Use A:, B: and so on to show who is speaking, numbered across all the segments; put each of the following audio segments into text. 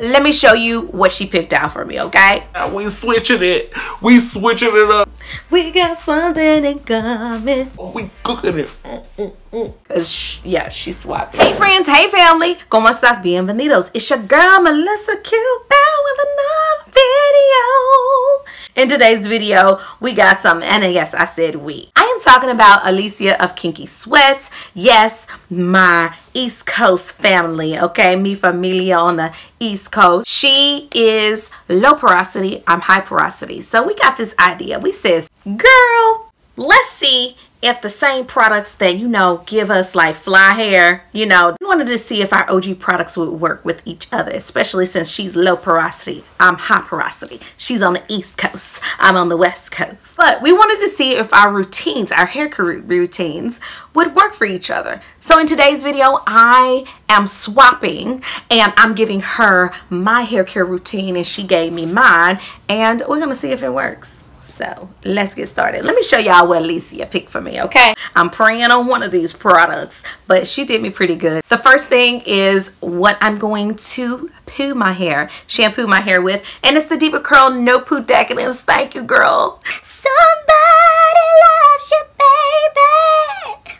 A: let me show you what she picked out for me, okay?
B: We switching it. We switching it up.
A: We got something in common.
B: Oh, we cooking it. Mm, mm, mm.
A: Cause sh yeah, she's swapping. Hey friends, hey family, ¿cómo estás? Bienvenidos. It's your girl Melissa Q back with another video. In today's video, we got some, and yes, I said we. I talking about Alicia of Kinky Sweats. Yes, my East Coast family, okay? Me familia on the East Coast. She is low porosity, I'm high porosity. So we got this idea. We says, girl, let's see if the same products that you know give us like fly hair you know wanted to see if our og products would work with each other especially since she's low porosity. I'm high porosity. She's on the east coast. I'm on the west coast. But we wanted to see if our routines our hair care routines would work for each other. So in today's video i am swapping and i'm giving her my hair care routine and she gave me mine and we're gonna see if it works so let's get started. Let me show y'all what Alicia picked for me, okay? I'm praying on one of these products, but she did me pretty good. The first thing is what I'm going to poo my hair, shampoo my hair with, and it's the DevaCurl No Poo Decadence. Thank you, girl. Somebody loves you, baby.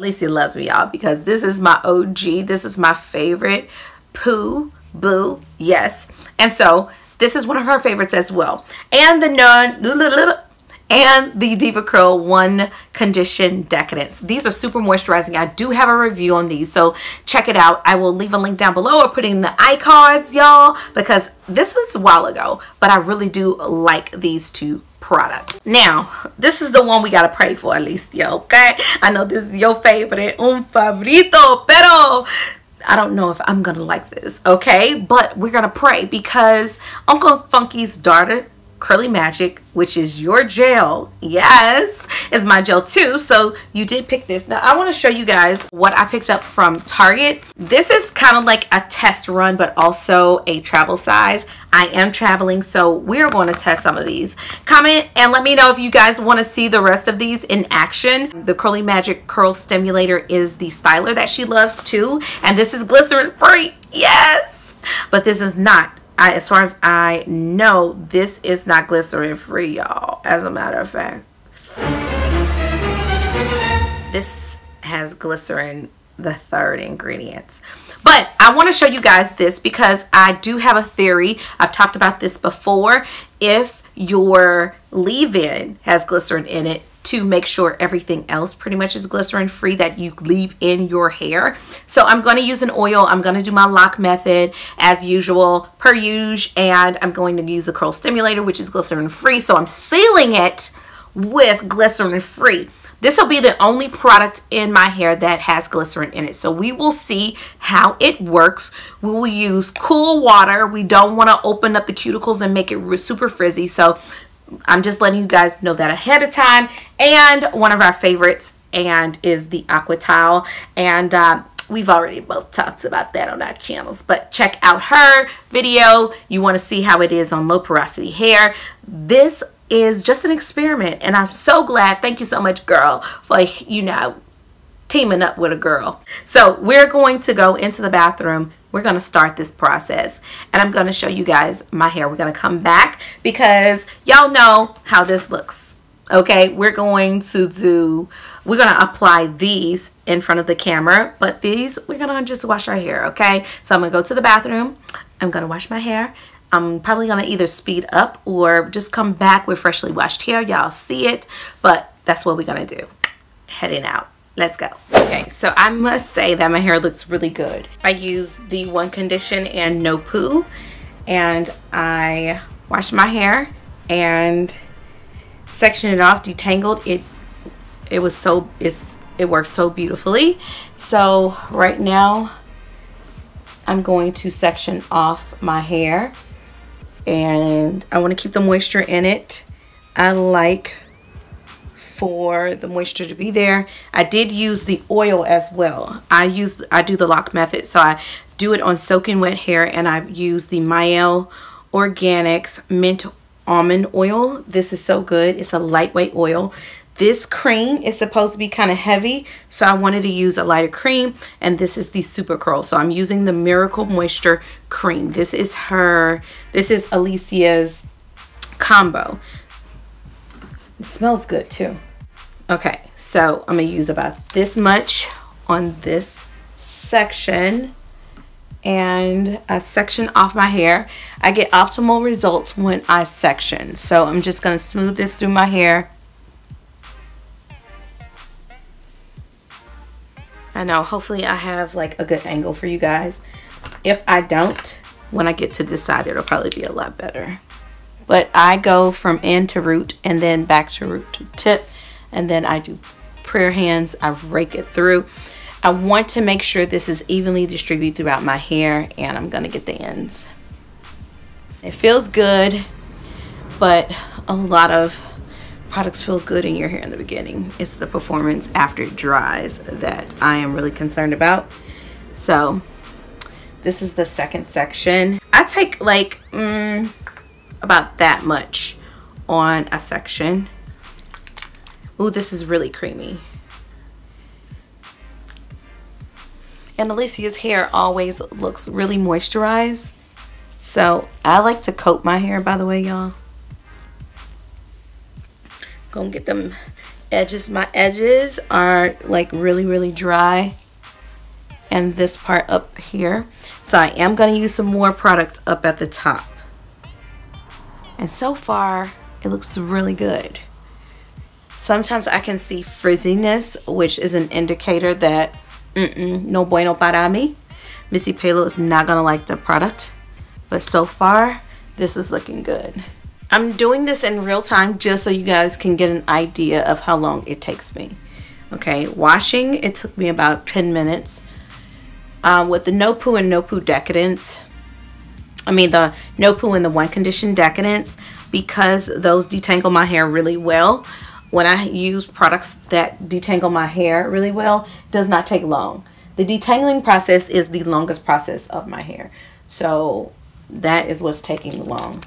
A: Alicia loves me, y'all, because this is my OG. This is my favorite poo boo. Yes. And so this is one of her favorites as well. And the non and the DevaCurl One Condition Decadence. These are super moisturizing. I do have a review on these, so check it out. I will leave a link down below or put in the iCards, y'all, because this was a while ago, but I really do like these two products. Now, this is the one we gotta pray for, at least, yo, okay? I know this is your favorite, un favorito, pero I don't know if I'm gonna like this, okay? But we're gonna pray because Uncle Funky's daughter, Curly Magic, which is your gel, yes, is my gel too. So you did pick this. Now I want to show you guys what I picked up from Target. This is kind of like a test run, but also a travel size. I am traveling, so we're going to test some of these. Comment and let me know if you guys want to see the rest of these in action. The Curly Magic Curl Stimulator is the styler that she loves too. And this is glycerin free. Yes! But this is not I, as far as I know, this is not glycerin free, y'all. As a matter of fact, this has glycerin, the third ingredient. But I want to show you guys this because I do have a theory. I've talked about this before. If your leave-in has glycerin in it, to make sure everything else pretty much is glycerin free that you leave in your hair. So I'm going to use an oil. I'm going to do my LOC method as usual per usual and I'm going to use the curl stimulator which is glycerin free. So I'm sealing it with glycerin free. This will be the only product in my hair that has glycerin in it. So we will see how it works. We will use cool water. We don't want to open up the cuticles and make it super frizzy. So I'm just letting you guys know that ahead of time. And one of our favorites and is the Aqua Towel. And uh, we've already both talked about that on our channels. But check out her video. You want to see how it is on low porosity hair. This is just an experiment. And I'm so glad. Thank you so much, girl, for, you know, teaming up with a girl. So we're going to go into the bathroom we're going to start this process and I'm going to show you guys my hair. We're going to come back because y'all know how this looks. Okay, we're going to do, we're going to apply these in front of the camera, but these, we're going to just wash our hair, okay? So I'm going to go to the bathroom. I'm going to wash my hair. I'm probably going to either speed up or just come back with freshly washed hair. Y'all see it, but that's what we're going to do. Heading out. Let's go. Okay, so I must say that my hair looks really good. I use the One Condition and No Poo, and I washed my hair and sectioned it off, detangled it. It was so it's it worked so beautifully. So right now, I'm going to section off my hair, and I want to keep the moisture in it. I like for the moisture to be there. I did use the oil as well. I use I do the LOC method. So I do it on soaking wet hair and I use the Mielle Organics Mint Almond Oil. This is so good. It's a lightweight oil. this cream is supposed to be kind of heavy, so I wanted to use a lighter cream, and this is the Super Curl. So I'm using the Miracle Moisture Cream. This is her, this is Alicia's combo. It smells good too. Okay, so I'm gonna use about this much on this section and I section off my hair. I get optimal results when I section. So I'm just to smooth this through my hair. I know, hopefully I have like a good angle for you guys. If I don't, when I get to this side, it'll probably be a lot better. But I go from end to root and then back to root to tip. And then I do prayer hands. I rake it through. I want to make sure this is evenly distributed throughout my hair and I'm to get the ends. It feels good, but a lot of products feel good in your hair in the beginning. It's the performance after it dries that I am really concerned about. So this is the second section. I take like mm, about that much on a section. Ooh, this is really creamy. And Alicia's hair always looks really moisturized. So I like to coat my hair, by the way, y'all. Gonna get them edges. My edges are like really, really dry. And this part up here. So I am gonna use some more product up at the top. And so far, it looks really good. Sometimes I can see frizziness, which is an indicator that Mm-mm, no bueno para mí. Missy Pelo is not to like the product. But so far, this is looking good. I'm doing this in real time just so you guys can get an idea of how long it takes me. Okay, washing, it took me about 10 minutes. Um, with the No Poo and No Poo Decadence, I mean the No Poo and the One Condition Decadence, because those detangle my hair really well, when I use products that detangle my hair really well, does not take long. The detangling process is the longest process of my hair. So that is what's taking long.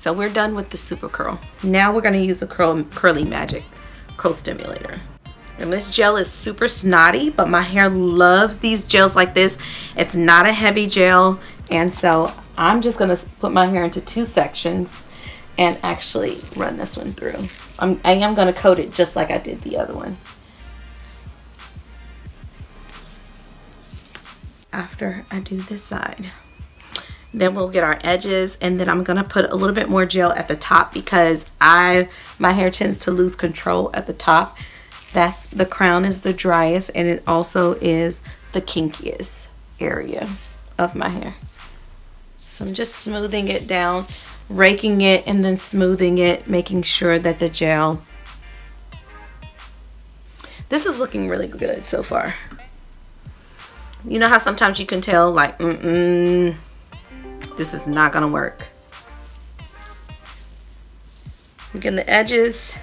A: So we're done with the super curl. Now we're gonna use the curl curly magic curl stimulator. And this gel is super snotty, but my hair loves these gels like this. It's not a heavy gel, and so I'm just gonna put my hair into two sections and actually run this one through. I'm, I am gonna coat it just like I did the other one. After I do this side. Then we'll get our edges and then I'm gonna put a little bit more gel at the top because I my hair tends to lose control at the top. That's the crown is the driest and it also is the kinkiest area of my hair. So I'm just smoothing it down, raking it and then smoothing it, making sure that the gel this is looking really good so far. You know how sometimes you can tell like, mm-mm, this is not gonna work. Again, the edges.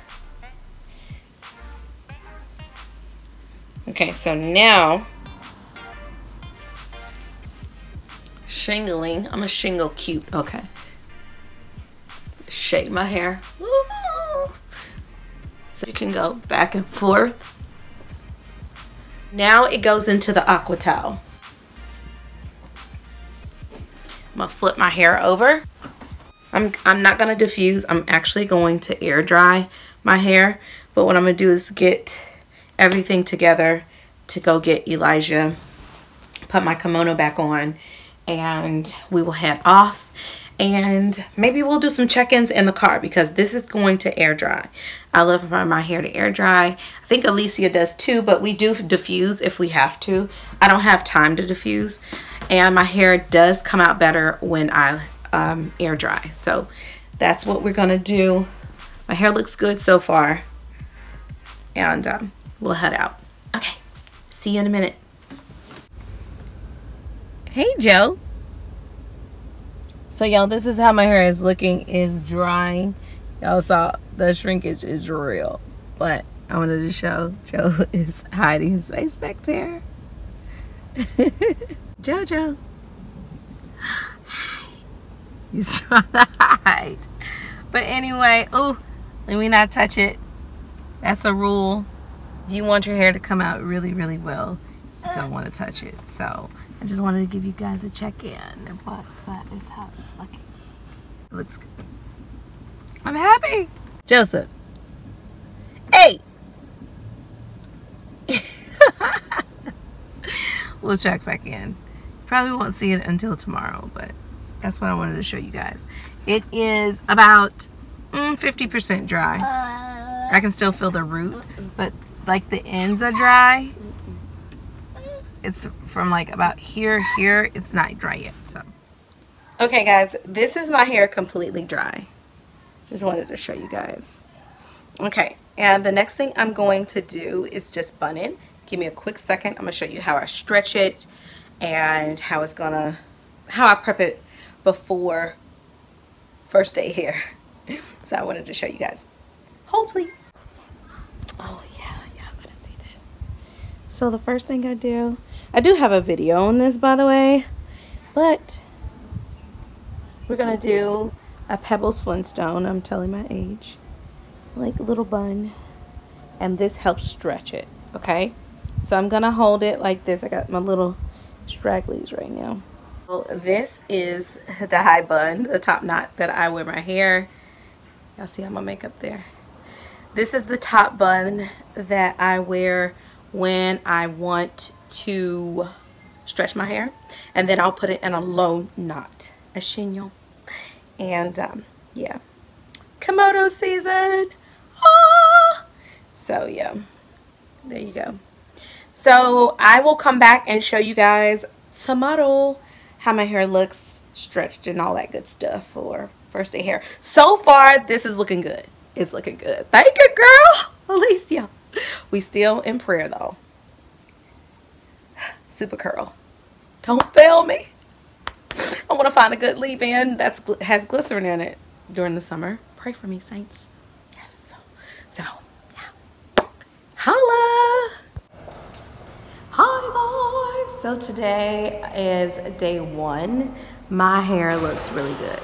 A: Okay, so now shingling. I'm a shingle cute. Okay. Shake my hair. So you can go back and forth. Now it goes into the aqua towel. I'm gonna flip my hair over. I'm, I'm not gonna diffuse. I'm actually going to air dry my hair. But what I'm gonna do is get everything together to go get Elijah, put my kimono back on, and we will head off. and maybe we'll do some check-ins in the car because this is going to air dry. I love for my hair to air dry. I think Alicia does too, but we do diffuse if we have to. I don't have time to diffuse and my hair does come out better when I um, air dry. So that's what we're gonna do. My hair looks good so far and um, we'll head out. Okay, see you in a minute. Hey Joe. So y'all, this is how my hair is looking, is drying. Y'all saw the shrinkage is real. But I wanted to show Joe is hiding his face back there. Jojo. He's trying to hide. But anyway, oh, let me not touch it. That's a rule. If you want your hair to come out really, really well, you don't want to touch it. So I just wanted to give you guys a check-in. But that is how it's looking. It looks good. I'm happy. Joseph. Hey! we'll check back in. Probably won't see it until tomorrow, but that's what I wanted to show you guys. It is about 50% mm, dry. I can still feel the root, but like the ends are dry. It's from like about here here it's not dry yet so. Okay guys this is my hair completely dry. Just wanted to show you guys. Okay and the next thing I'm going to do is just bun it. Give me a quick second I'm gonna show you how I stretch it and how it's gonna how I prep it before first day here so I wanted to show you guys hold please oh yeah y'all gonna see this so the first thing I do I do have a video on this, by the way, but we're to do a Pebbles Flintstone. I'm telling my age. Like a little bun. And this helps stretch it, okay? So I'm to hold it like this. I got my little stragglies right now. Well, this is the high bun, the top knot that I wear my hair. Y'all see how my makeup there? This is the top bun that I wear when I want to stretch my hair and then I'll put it in a low knot a chignon and um, yeah Komodo season ah! so yeah there you go so I will come back and show you guys tomorrow how my hair looks stretched and all that good stuff for first day hair so far this is looking good it's looking good thank you girl Alicia we still in prayer though super curl. Don't fail me. I want to find a good leave-in that has glycerin in it during the summer. Pray for me, saints. Yes. So, yeah. Holla! Hi, guys. So today is day one. My hair looks really good.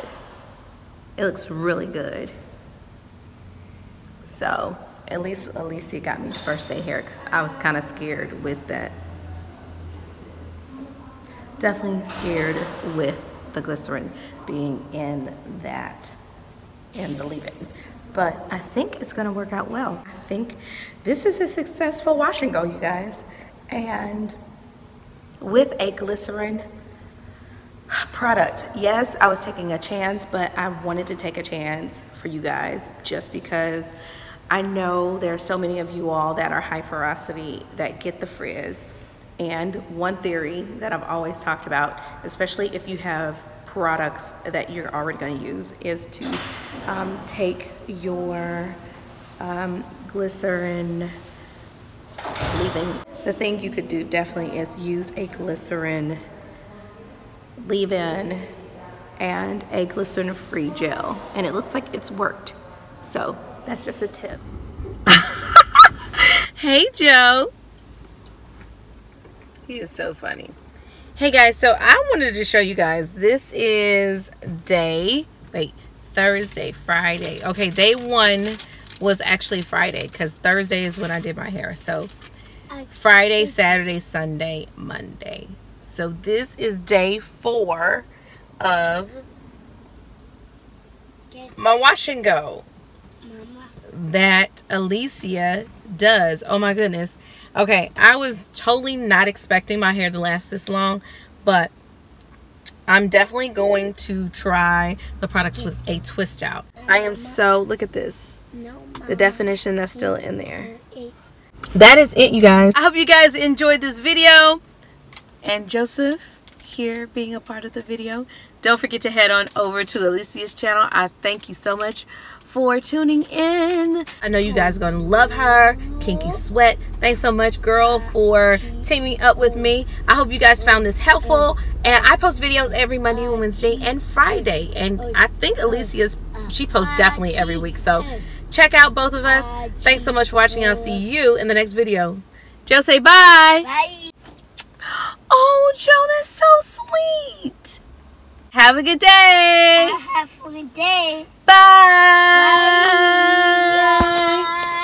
A: It looks really good. So, at least Alicia got me first day hair because I was kind of scared with that definitely scared with the glycerin being in that, in the leave-in. But I think it's gonna work out well. I think this is a successful wash and go, you guys. And with a glycerin product, yes, I was taking a chance, but I wanted to take a chance for you guys just because I know there are so many of you all that are high porosity that get the frizz. And one theory that I've always talked about, especially if you have products that you're already going to use, is to um, take your um, glycerin leave-in. The thing you could do definitely is use a glycerin leave-in and a glycerin-free gel. And it looks like it's worked. So that's just a tip. hey, Joe. He is so funny. Hey guys, so I wanted to show you guys, this is day, wait, Thursday, Friday. Okay, day one was actually Friday because Thursday is when I did my hair. So Friday, Saturday, Sunday, Monday. So this is day four of my wash and go that Alicia does. Oh my goodness. Okay, I was totally not expecting my hair to last this long, but I'm definitely going to try the products with a twist out. I am so, look at this. The definition that's still in there. That is it, you guys. I hope you guys enjoyed this video. And Joseph here being a part of the video. Don't forget to head on over to Alicia's channel. I thank you so much for tuning in. I know you guys are gonna love her. Kinky Sweat. Thanks so much, girl, for teaming up with me. I hope you guys found this helpful. And I post videos every Monday, Wednesday, and Friday. And I think Alicia's, she posts definitely every week. So check out both of us. Thanks so much for watching. I'll see you in the next video. Joe, say bye.
C: Bye.
A: Oh, Joe, that's so sweet. Have a good day.
C: Have a good day.
A: Bye.
C: Bye.